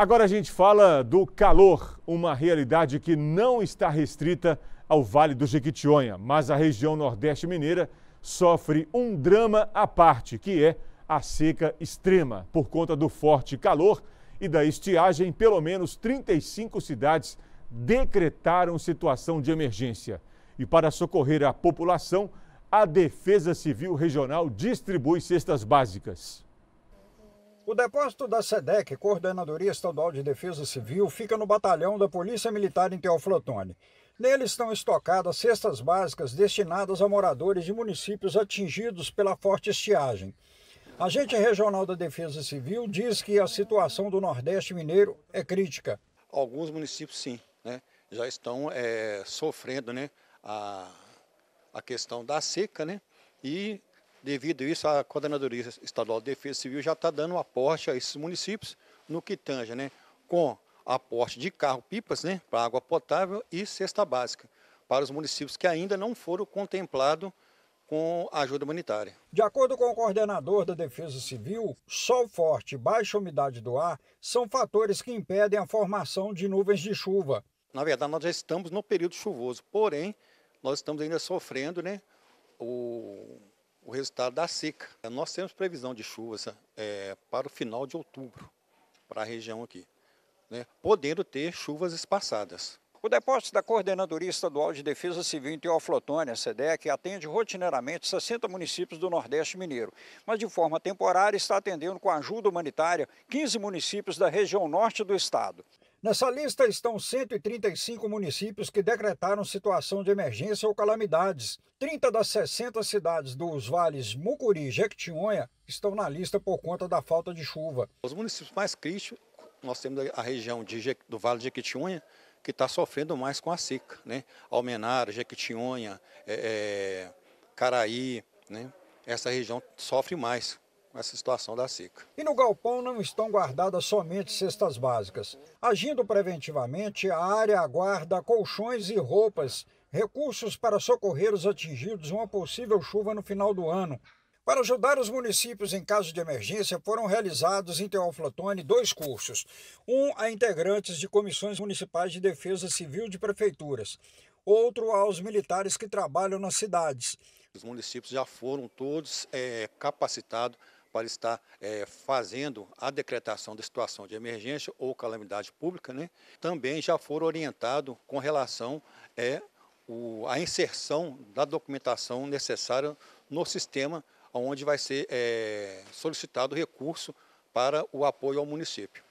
Agora a gente fala do calor, uma realidade que não está restrita ao Vale do Jequitinhonha, mas a região Nordeste Mineira sofre um drama à parte, que é a seca extrema. Por conta do forte calor e da estiagem, pelo menos 35 cidades decretaram situação de emergência. E para socorrer a população, a Defesa Civil Regional distribui cestas básicas. O depósito da SEDEC, Coordenadoria Estadual de Defesa Civil, fica no batalhão da Polícia Militar em Teoflotone. Nele estão estocadas cestas básicas destinadas a moradores de municípios atingidos pela forte estiagem. A agente regional da Defesa Civil diz que a situação do Nordeste Mineiro é crítica. Alguns municípios, sim, né, já estão é, sofrendo né, a, a questão da seca, né, e devido a isso a Coordenadoria Estadual de Defesa Civil já está dando um aporte a esses municípios no que tange, né, com aporte de carro-pipas né, para água potável e cesta básica para os municípios que ainda não foram contemplados com ajuda humanitária. De acordo com o coordenador da Defesa Civil, sol forte e baixa umidade do ar são fatores que impedem a formação de nuvens de chuva. Na verdade, nós já estamos no período chuvoso, porém, nós estamos ainda sofrendo né, o, o resultado da seca. Nós temos previsão de chuvas é, para o final de outubro, para a região aqui, né, podendo ter chuvas espaçadas. O depósito da Coordenadoria Estadual de Defesa Civil em Teoflotone, a SEDEC, atende rotineiramente 60 municípios do Nordeste Mineiro, mas de forma temporária está atendendo com ajuda humanitária 15 municípios da região norte do estado. Nessa lista estão 135 municípios que decretaram situação de emergência ou calamidades. 30 das 60 cidades dos vales Mucuri e Jequitinhonha estão na lista por conta da falta de chuva. Os municípios mais críticos, nós temos a região de, do Vale de Jequitinhonha, que está sofrendo mais com a seca. Né? Almenara, Jequitinhonha, é, é, Caraí, né? essa região sofre mais essa situação da seca. E no galpão não estão guardadas somente cestas básicas. Agindo preventivamente, a área aguarda colchões e roupas, recursos para socorrer os atingidos uma possível chuva no final do ano. Para ajudar os municípios em caso de emergência, foram realizados em Teoflotone dois cursos. Um a integrantes de comissões municipais de defesa civil de prefeituras, outro aos militares que trabalham nas cidades. Os municípios já foram todos é, capacitados para estar é, fazendo a decretação da situação de emergência ou calamidade pública. Né? Também já foram orientados com relação é, o, à inserção da documentação necessária no sistema onde vai ser é, solicitado recurso para o apoio ao município.